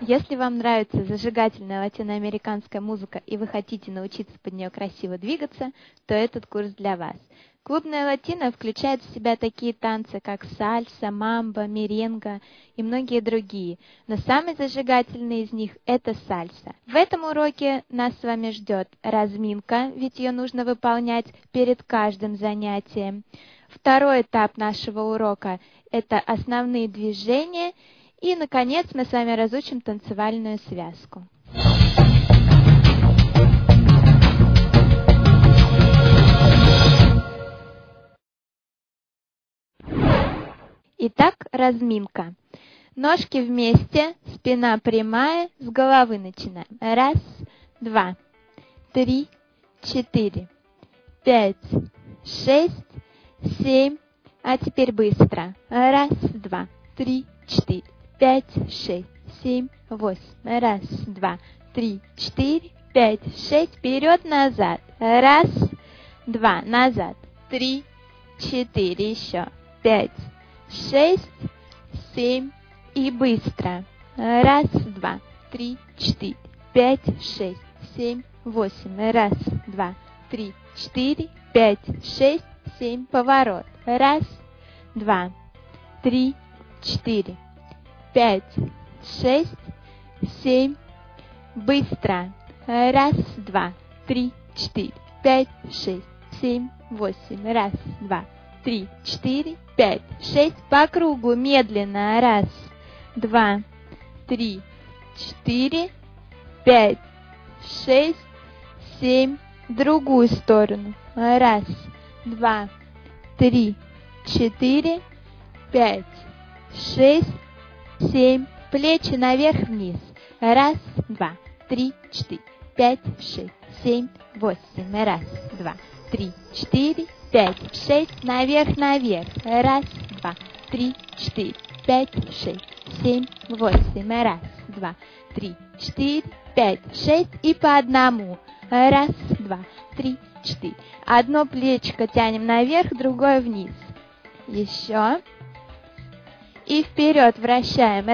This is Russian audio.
Если вам нравится зажигательная латиноамериканская музыка и вы хотите научиться под нее красиво двигаться, то этот курс для вас. Клубная латина включает в себя такие танцы, как сальса, мамба, меренга и многие другие, но самый зажигательный из них – это сальса. В этом уроке нас с вами ждет разминка, ведь ее нужно выполнять перед каждым занятием. Второй этап нашего урока – это основные движения – и, наконец, мы с вами разучим танцевальную связку. Итак, разминка. Ножки вместе, спина прямая, с головы начинаем. Раз, два, три, четыре, пять, шесть, семь. А теперь быстро. Раз, два, три, четыре, пять, шесть, семь, восемь. Раз, два, три, четыре, пять, шесть. Вперед, назад. Раз, два, назад. Три, четыре, еще. Пять, шесть, семь и быстро. Раз, два, три, четыре, пять, шесть, семь, восемь. Раз, два, три, четыре, пять, шесть, семь. Поворот. Раз, два, три, четыре пять, шесть, семь. Быстро. Раз, два, три, четыре, пять, шесть, семь, восемь. Раз, два, три, четыре, пять, шесть. По кругу медленно. Раз, два, три, четыре, пять, шесть, семь. Другую сторону. Раз, два, три, четыре, пять, шесть, семь. Плечи наверх-вниз. Раз, два, три, четыре, пять, шесть, семь, восемь. Раз, два, три, четыре, пять, шесть. Наверх-наверх. Раз, два, три, четыре, пять, шесть, семь, восемь. Раз, два, три, четыре, пять, шесть. И по одному. Раз, два, три, четыре. Одно плечико тянем наверх, другое вниз. Еще. И вперед вращаем.